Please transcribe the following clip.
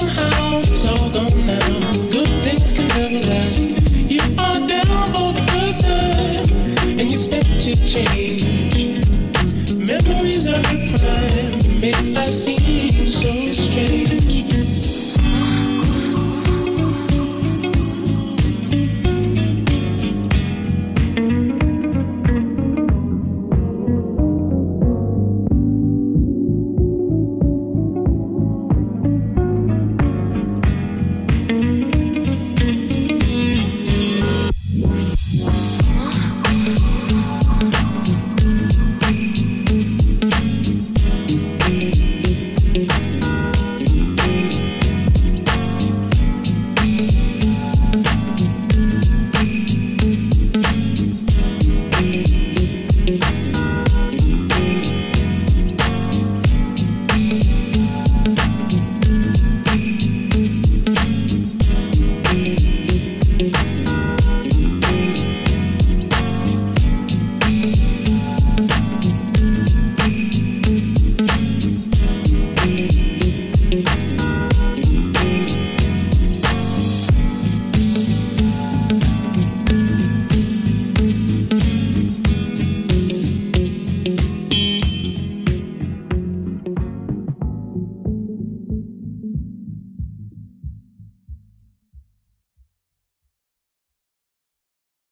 somehow. So gone.